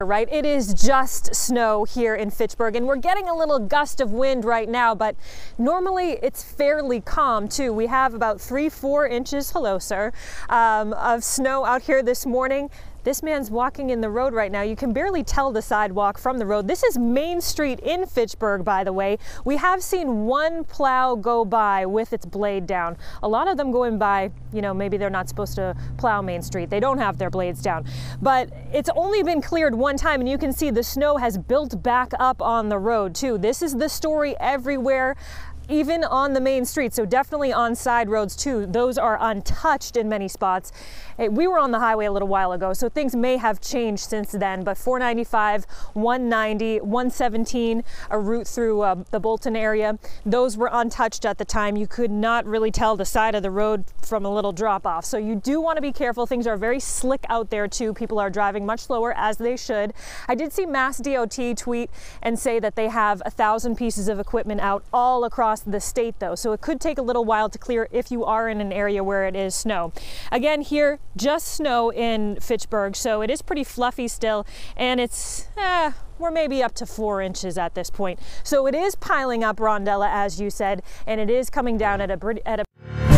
right? It is just snow here in Fitchburg and we're getting a little gust of wind right now, but normally it's fairly calm too. We have about three, four inches, hello sir, um, of snow out here this morning. This man's walking in the road right now. You can barely tell the sidewalk from the road. This is Main Street in Fitchburg, by the way. We have seen one plow go by with its blade down. A lot of them going by, you know, maybe they're not supposed to plow Main Street. They don't have their blades down. But it's only been cleared one time, and you can see the snow has built back up on the road, too. This is the story everywhere even on the main street, so definitely on side roads too. Those are untouched in many spots. We were on the highway a little while ago, so things may have changed since then, but 495, 190, 117, a route through uh, the Bolton area, those were untouched at the time. You could not really tell the side of the road from a little drop off. So you do want to be careful. Things are very slick out there too. People are driving much slower as they should. I did see Mass DOT tweet and say that they have a thousand pieces of equipment out all across across the state though, so it could take a little while to clear if you are in an area where it is snow. Again, here, just snow in Fitchburg, so it is pretty fluffy still, and it's, eh, we're maybe up to four inches at this point. So it is piling up, Rhondella, as you said, and it is coming down at a, at a